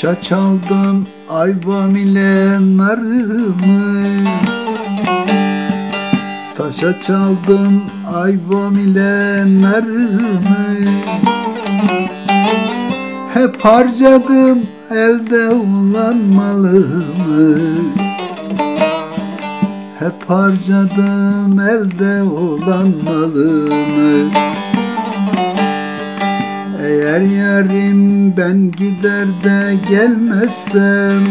Taşa çaldım ayvam ile narımı. Taşa çaldım ayvam ile narımı. Hep harcadım elde olan malımı. Hep harcadım elde olan malımı eğer yarim ben gider de gelmezsem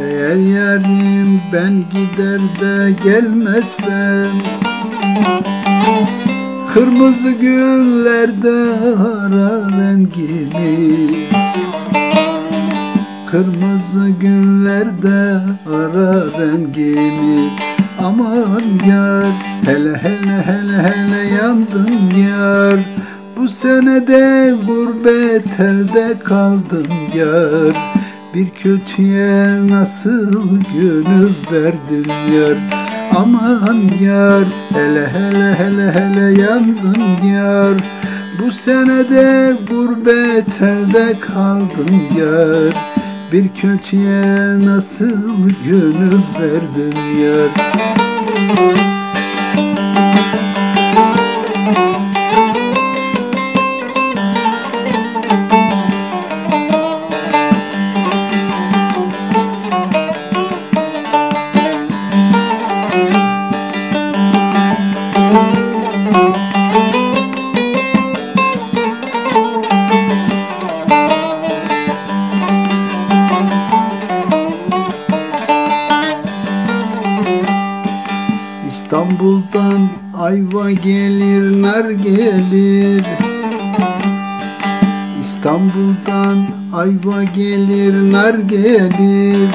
Eğer yarim ben gider de gelmezsem Kırmızı güllerde ara rengimi Kırmızı günlerde ara rengimi. Aman yar hele hele hele hele yandın yar bu senede gurbet elde kaldım yar. Bir kötüye nasıl gönül verdin yar? Aman yar hele hele hele hele yandın yar. Bu senede gurbet elde kaldım yar. Bir kötüye nasıl gönül verdin yar İstanbul'dan ayva gelir, nar gelir. İstanbul'dan ayva gelir, nar gelir.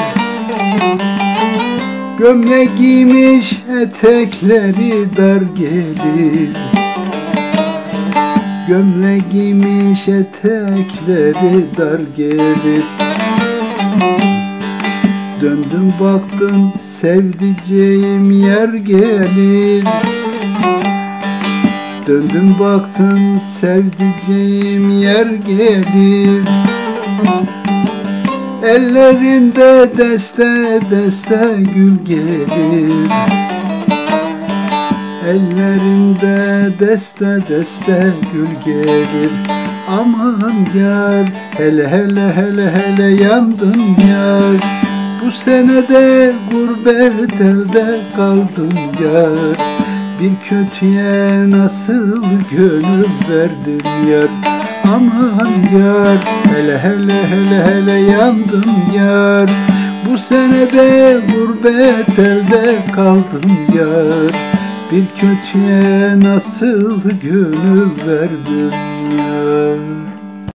Gömlek giymiş etekleri dar gelir. Gömlek giymiş etekleri dar gelir Döndüm baktım sevdiceğim yer gelir. Döndüm baktım sevdiceğim yer gelir. Ellerinde deste deste gül gelir. Ellerinde deste deste gül gelir. Aman yar hele hele hele hele yandım yar bu senede gurbet elde kaldım yar Bir kötüye nasıl gönül verdin yar? Aman yar hele hele hele hele yandım yar. Bu senede gurbet elde kaldım yar. Bir kötüye nasıl gönül verdim yar